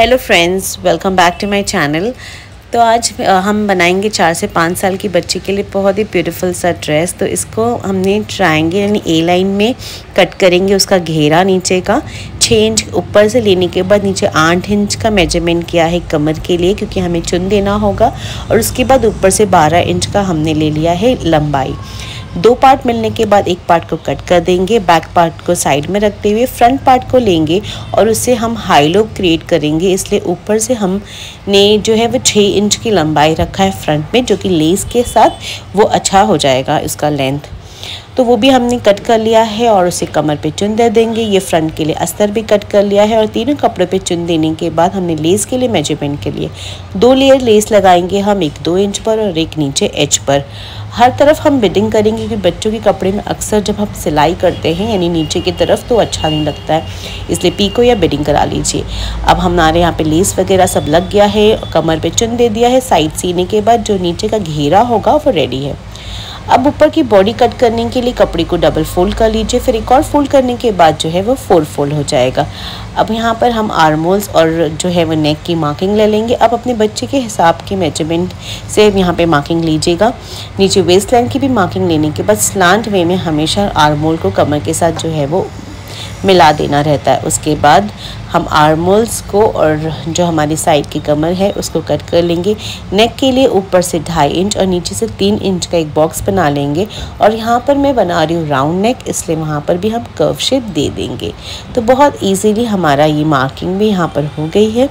Hello friends welcome back to my channel तो आज हम बनाएँगे चार से पाँच साल की बच्ची के लिए बहुत ही ब्यूटीफुल सा ड्रेस तो इसको हमने ट्रायंगल यानी ए लाइन में कट करेंगे उसका घेरा नीचे का. छः इंच ऊपर से लेने के बाद नीचे आठ इंच का मेज़रमेंट किया है कमर के लिए क्योंकि हमें चुन देना होगा. और उसके बाद ऊपर से बारह इंच का हमने ले लिया है लंबाई. दो पार्ट मिलने के बाद एक पार्ट को कट कर देंगे बैक पार्ट को साइड में रखते हुए फ्रंट पार्ट को लेंगे और उससे हम हाई लो क्रिएट करेंगे। इसलिए ऊपर से हमने जो है वो छः इंच की लंबाई रखा है फ्रंट में, जो कि लेस के साथ वो अच्छा हो जाएगा इसका लेंथ तो वो भी हमने कट कर लिया है और उसे कमर पे चुन दे देंगे। ये फ्रंट के लिए अस्तर भी कट कर लिया है और तीनों कपड़ों पे चुन देने के बाद हमने लेस के लिए मेज़रमेंट के लिए दो लेयर लेस लगाएँगे हम, एक दो इंच पर और एक नीचे एच पर। हर तरफ़ हम बिडिंग करेंगे क्योंकि बच्चों के कपड़े में अक्सर जब हम सिलाई करते हैं, यानी नीचे की तरफ़ तो अच्छा नहीं लगता है। इसलिए पीको या बिडिंग करा लीजिए। अब हमारे यहाँ पे लेस वगैरह सब लग गया है, कमर पे चुन दे दिया है। साइड सीने के बाद जो नीचे का घेरा होगा, वो रेडी है। अब ऊपर की बॉडी कट करने के लिए कपड़े को डबल फोल्ड कर लीजिए, फिर एक और फोल्ड करने के बाद जो है वो फोर फोल्ड हो जाएगा। अब यहाँ पर हम आर्मोल्स और जो है वो नेक की मार्किंग ले लेंगे। अब अपने बच्चे के हिसाब के मेज़रमेंट से यहाँ पर मार्किंग लीजिएगा। नीचे वेस्ट लाइन की भी मार्किंग लेने के बाद स्लांट वे में हमेशा आर्मोल को कमर के साथ जो है वो मिला देना रहता है। उसके बाद हम आर्मोल्स को और जो हमारी साइड की कमर है, उसको कट कर लेंगे। नेक के लिए ऊपर से ढाई इंच और नीचे से तीन इंच का एक बॉक्स बना लेंगे। और यहाँ पर मैं बना रही हूँ राउंड नेक, इसलिए वहाँ पर भी हम कर्व शेप दे देंगे। तो बहुत ईजीली हमारा ये मार्किंग भी यहाँ पर हो गई है।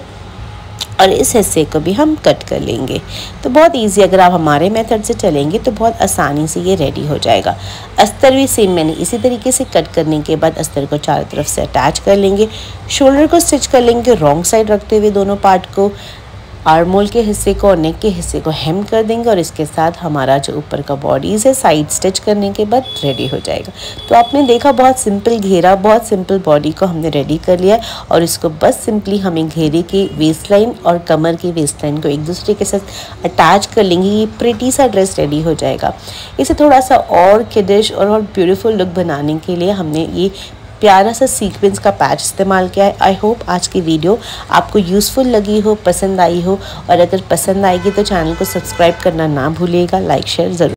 और इस हिस्से को भी हम कट कर लेंगे। तो बहुत इजी अगर आप हमारे मेथड से चलेंगे तो बहुत आसानी से ये रेडी हो जाएगा। अस्तर भी सेम मैंने इसी तरीके से कट करने के बाद अस्तर को चारों तरफ़ से अटैच कर लेंगे। शोल्डर को स्टिच कर लेंगे रॉन्ग साइड रखते हुए दोनों पार्ट को। आर्मोल के हिस्से को और नेक के हिस्से को हेम कर देंगे और इसके साथ हमारा जो ऊपर का बॉडीज़ है साइड स्टिच करने के बाद रेडी हो जाएगा। तो आपने देखा बहुत सिंपल घेरा, बहुत सिंपल बॉडी को हमने रेडी कर लिया और इसको बस सिंपली हमें घेरे की वेस्ट लाइन और कमर की वेस्ट लाइन को एक दूसरे के साथ अटैच कर लेंगे। ये प्रिटी सा ड्रेस रेडी हो जाएगा। इसे थोड़ा सा और किडिश और और ब्यूटीफुल लुक बनाने के लिए हमने ये प्यारा सा सीक्वेंस का पैच इस्तेमाल किया है। आई होप आज की वीडियो आपको यूज़फुल लगी हो, पसंद आई हो, और अगर पसंद आएगी तो चैनल को सब्सक्राइब करना ना भूलिएगा। लाइक शेयर ज़रूर।